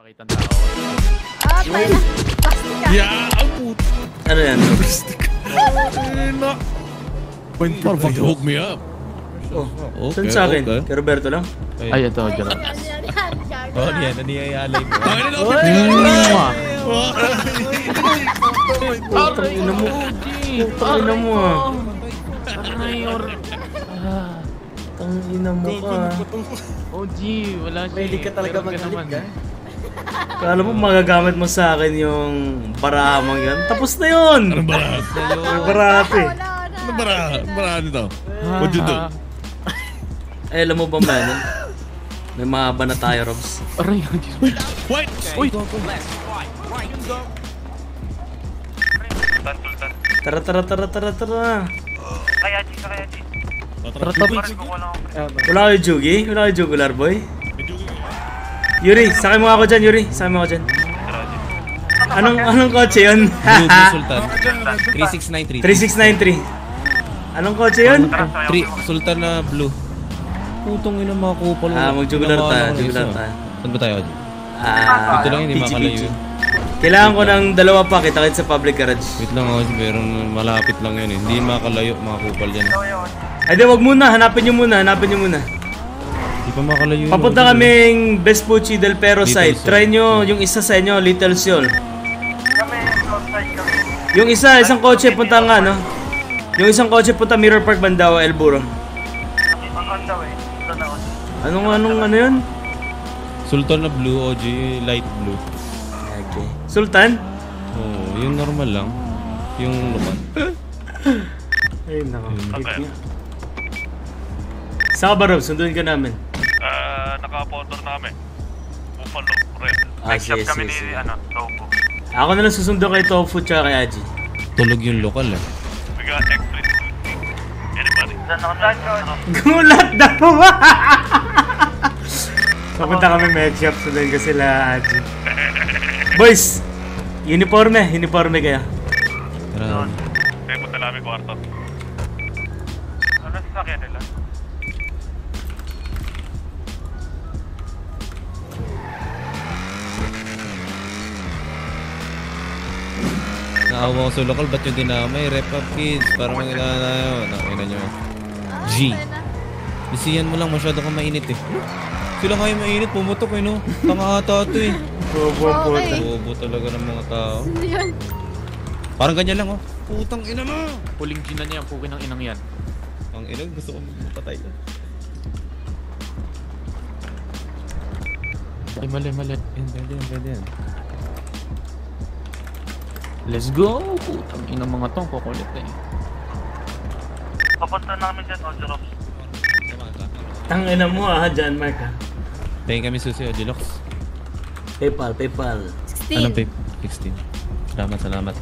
Pakitang tao. Ah, na. Plastic ka. Yeah, ang puto. Ano yan? na. Point for hook me up. Oh, Okay, saan sa akin? okay. Kay Roberto lang? Ay, ito, yan, yan. Shag. Oh, yan. Naniyayalay mo. Ay, ano? Mwah! Putang ina mo. Putang ina mo ah. Aray, or... Ah, Putang ina mo ka. oh, G, wala siya. Mahilig ka talaga Meron magalit naman. ka. Kala mo magagamit mo sa akin yung barahamang yan? Tapos na yun! Ano ba? May barate. Wala, wala. Ano ba? Ano ba dito? What you do? Ay, alam mo ba man? May mahaba na tayo, Robs. Aray, oh, G. What? Uy! Tara, tara, tara, tara, tara. Tara, tabi. Wala kayo Jugi? Wala kayo Jugular Boy? Yuri, sakay mo ako dyan, Yuri. Sakay mo ako dyan. Anong, anong kotse yun? Blue, Sultan. 3693. 3693. Anong kotse yun? 3 Sultan na blue. Putong ina mga kupal. Ah, mag-jugular tayo, ng jugular tayo. Saan ba tayo? Ah, Dito lang, hindi makalayo. Kailangan ko ng dalawa pa, kita kita sa public garage. Wait lang ako, pero malapit lang yun eh. Hindi makalayo mga kupal dyan. Ay, di, wag muna. Hanapin nyo muna, hanapin nyo muna. Hindi pa makalayo. yun, Papunta Adi. kaming Vespucci del Pero Little side. Sol. Try nyo yung isa sa inyo, Little Sol. Yung isa, isang kotse punta nga, no? Yung isang kotse punta Mirror Park, Bandawa, El Burro. Anong, anong, ano yun? Sultan na blue, OG, light blue. Okay. Sultan? Oo, yung normal lang. Yung lupan. Ay, nako. Saan ka ba, Rob? Sunduin ka namin. Ah, naka-motor na kami. Buffalo, red. Ah, Next sige, kami sige, sige. ni, ano, Togo. Ako na lang susundo kay Tofu tsaka kay Aji. Tulog yung lokal eh. We got X-Street. Anybody? Saan ako na? Gulat daw! Papunta kami med shop, sunduin ko sila Aji. Boys! Uniforme, uniforme kayo. Tara. Kaya punta namin kwarto. Naawa ko sa lokal, ba't yung dinamay? Rep up kids, para mga inanayo. Nakina nyo eh. Ah, G. na. Lisiyan mo lang, masyado kang mainit eh. Sila kayo mainit, pumutok eh no? Tanga ata ito eh. Bobo po. Okay. Bobo talaga ng mga tao. Yun? Parang ganyan lang oh. Putang ina mo! Puling G na niya, pukin ng inang yan. Ang ina, gusto kong patay. Ay, mali, mali. Yan, pwede yan, pwede yan. Let's go! Putang ina mga tong, kukulit eh. Papunta namin dyan, Ojo Rops. Samahan ka. Tangina mo ah, John Mark ah. Tingin kami susi o Deluxe. Paypal, Paypal. 16. Anong pay? 16. Salamat, salamat.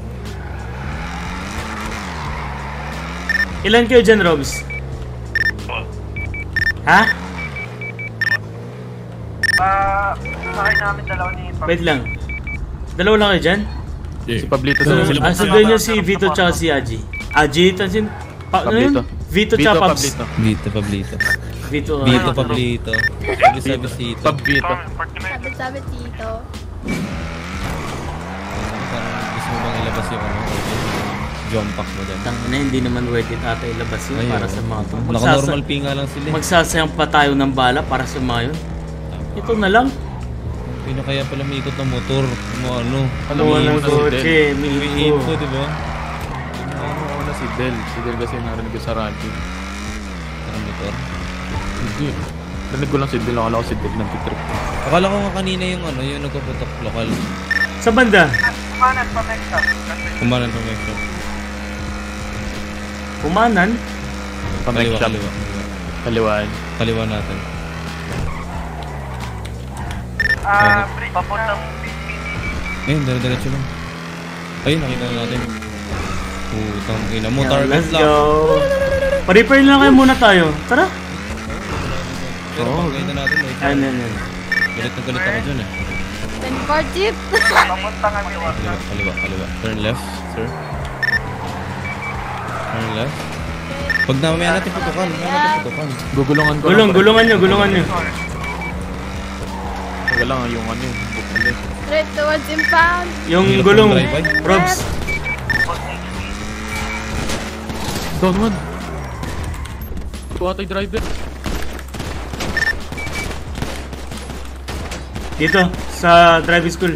Ilan kayo dyan, Robs? Ha? Ah, sakay namin dalawa ni Wait lang. Dalawa lang kayo dyan? Si Pablito So, sa ah, sunduin nyo si Vito tsaka si Aji. Aji, tansin. Pa, ano yun? Pablito. Vito tsaka Pabs. Pablito. Dito, Pablito. Vito. ah. Dito, Pablito. Sabi sabi sito. Pablito. Sabi sabi tito. Parang gusto mo bang ilabas yung ano? Jump pack mo dyan. Tangina, hindi naman worth it ata ilabas yun Ayun. para sa mga to. Naka-normal P nga lang sila. eh. magsasayang pa tayo ng bala para sa mga yun. Ito na lang. Pino kaya pala may ikot ng motor. Mo ano? Ano na ng si kotse, May may info, info. di ba? Oo na si Del. Si Del kasi narinig ko sa radyo. Ang motor. Hindi. Narinig ko lang si Del. Akala ko si Del nang titrip. Akala ko nga kanina yung ano, yung nagpaputok lokal. Sa banda, Kumanan pa next shop. Kumanan pa may shop. kumanan. Pa next Kaliwa, kaliwa. Kaliwaan. Kaliwa natin. Ah, papuntang Ayun, dire-diretso lang. Ayun, nakita na natin. Putang ina mo, target let's lang. go. Pa-repair lang kayo muna tayo. Tara. Pero Oo. pagkain na natin, wait. Ayun, ayun, ayun. Galit na galit ako dyan eh. Ten car jeep. papunta kami Kaliwa, kaliwa, kaliwa. Turn left, sir. Turn left. Pag namamaya natin putukan, mamaya natin putukan. Gugulungan ko Gulong, lang. gulungan nyo, gulungan nyo. Wala lang yung ano yun. Straight towards impound. Yung Hirap gulong. Robs. Down. Tuwa tayo driver. Dito, sa driving school.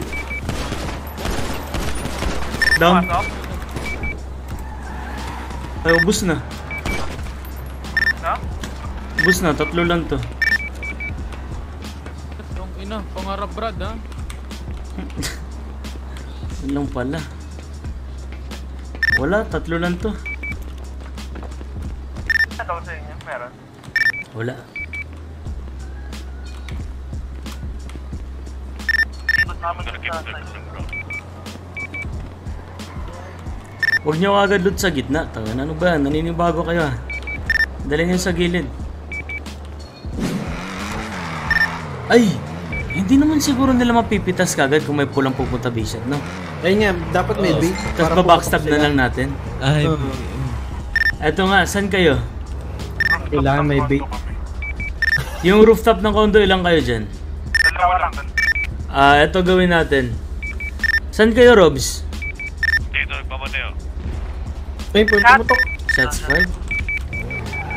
Down. Ay, ubus na. No? Ubus na, tatlo lang to. Ina, pangarap Brad ha. Yun lang pala. Wala, tatlo lang to. Ito sa inyo, meron. Wala. Huwag niyo agad loot sa gitna. Tangan, ano ba? Naninibago kayo ah. Dali niyo sa gilid. Ay! Hindi naman siguro nila mapipitas kagad kung may pulang pupunta bishop, no? Ayun nga, dapat may bait. Tapos para babackstab na lang natin. Ay, Eto nga, saan kayo? Kailangan may bait. Yung rooftop ng condo, ilang kayo dyan? Dalawa lang. Ah, eto gawin natin. Saan kayo, Robs? Dito, nagpamateo. Ayun po, pumutok. Shots fired.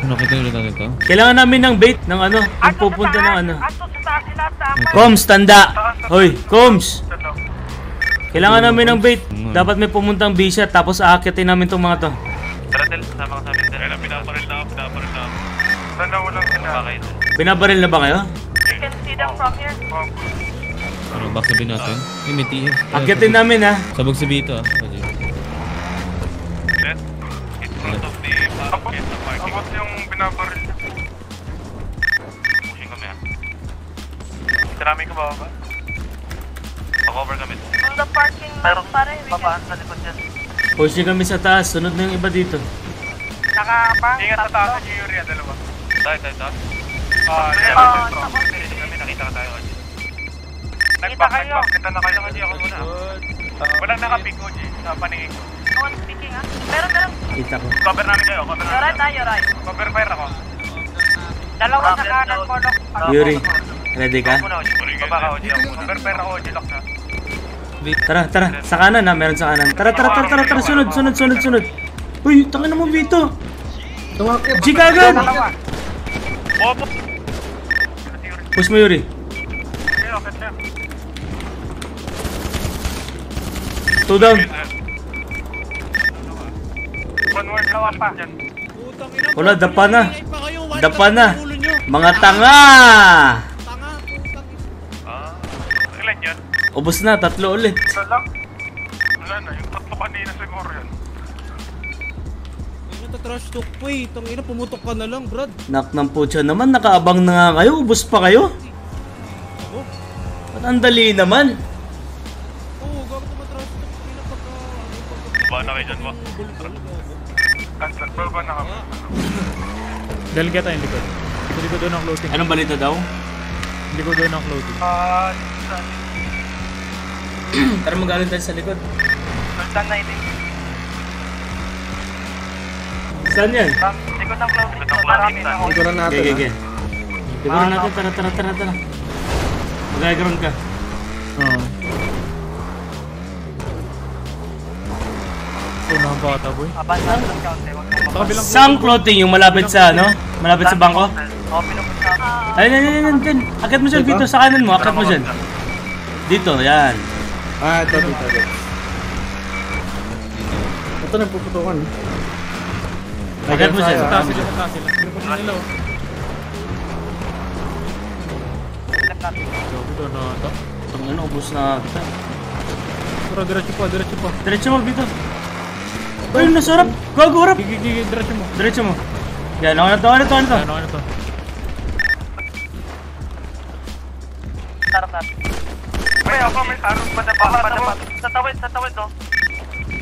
Nakita nyo natin to? Kailangan namin ng bait ng ano, yung pupunta ng ano. Sa Coms, tanda! Hoy, Coms! Kailangan namin ng bait. Dapat may pumuntang bisya tapos aakitin namin tong mga to. Tara, Del. Sama ka sa amin. Kailan pinaparil na ako, pinaparil na ako. Dalawa lang sila. Binabaril na ba kayo? You can see them from here. Ano, back sabihin natin? Ay, may TS. Akitin namin ha. Sabog sabi ito ah. Tapos yung binabaril niya. Pushing kami ah. Marami ka ba ba? Pa-cover kami. On the parking lot pare, we can Babaan sa likod dyan. Pushing kami sa taas. Sunod na yung iba dito. nakapang. Ingat sa taas yung Yuri, dalawa. Tayo, tayo, tayo. Ah, sa Pinitin kami, nakita ka tayo. Nag-back, nag-back. Kita na kayo. Ako muna. Walang nakapig, Oji. Sa paningin ko. No one speaking ah. Meron, meron. Kita ko. Cover namin kayo, cover You're right namin. ah, you're right. Cover fire ako. Dalawa sa kanan mo, Dok. Yuri, ready ka? Baba ka, Oji. Cover fire ako, Oji. Lock na. Tara, tara. Sa kanan ha. Meron sa kanan. Tara, tara, tara, tara, tara. Sunod, sunod, sunod, sunod. Uy, tangin na mo, Vito. Tumakit. G ka agad. Dalawa. Bobo! Push mo, Yuri. Two down. One word lawa pa. Wala, dapa na. Dapa na. Mga tanga! Ah, ilan yan? Ubus na, tatlo ulit. Wala lang. Wala na, yung tatlo kanina siguro yan. Ano to trash talk po eh. Tangina, pumutok ka na lang, Brad. Nak ng putya naman, nakaabang na nga kayo. Ubus pa kayo. Ba't ang dali naman? Baba na kayo dyan, ba? At nagbaba na kami. Kita yung likod. Sa likod doon ang clothing. Anong balita daw? Likod doon ang clothing. Ah, Tara magaling tayo sa likod. Sultan na itin. Saan yan? Likod ng clothing. Likod ng natin. Okay, okay, ah. okay. Gagawin natin, tara, tara, tara, tara. Mag-ground ka. Oo. Unahan pa ata, boy. Abasa ng mong Sa kabilang Sang clothing yung malapit sa, ano? Malapit sa bangko? Oo, pinupunta ako. Ayun, ayun, ayun, ayun. Akit mo dyan? Vito, sa kanan mo. Akit mo dyan. Dito, yan. Ah, ito, dito, dito. Ito nagpuputukan. Akit mo dyan. Sa taas sila, taas sila. Na nila, oh. Doon na ata. Itong ano, ubus na kita. Pero diretso pa, diretso pa. Diretso mo, Vito. Ayun, nasarap. Gago, harap. Gigi, gigi, diretso mo. Diretso mo. Yan, na to, na to, na to. Ano, ano to? Sarap natin. May ako, may sarap. Padapa, padapa. Sa tawid, sa tawid, oh.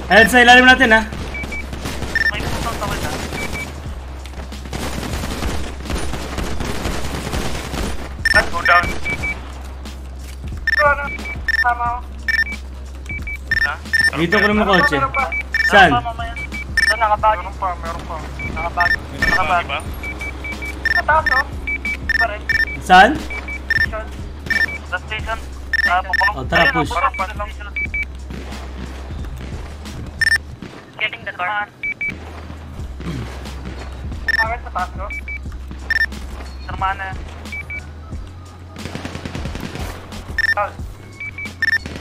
Ayan, sa ilalim natin, ha. May pusang tawid, ah. Let's go down. Ano? Tama ako. Na? Dito ko naman kotse. Saan? Ito, nakabag. Meron pa, meron pa. Nakabag. Nakabag. Sa taas, oh. Pa rin. Saan? Station. Sa station. Oh, tara, push. Getting the car. Bakit sa taas, no? Hermana.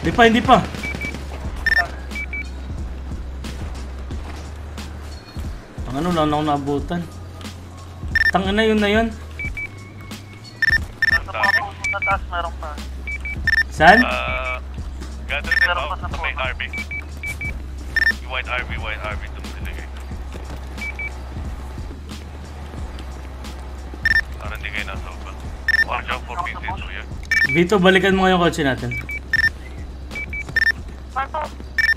Hindi pa, hindi pa. Ang ano, lang ako naabutan. Tangin na yun na yun. Sa taas, meron pa. Saan? Uh, gather them out sa may RV. White RV, white RV. Mo nilagay. Para hindi kayo nasa upan. Watch out for pieces. Yun. Vito, balikan mo nga yung kotse natin. Saan to?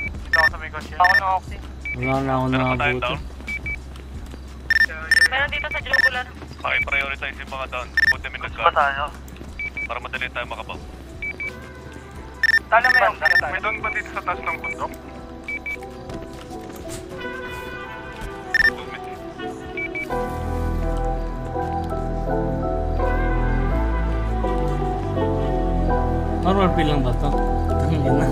Dito ako sa may kotse. Ako ng oxy. Wala na ako naabutan. Down. Meron dito sa jugular. Paki-prioritize yung mga down. Put them in the car. tayo? Para madali tayo makabaw. Tala mo yun. May doon ba dito sa taas ng bundok? Normal feel lang ba to? Tangin na.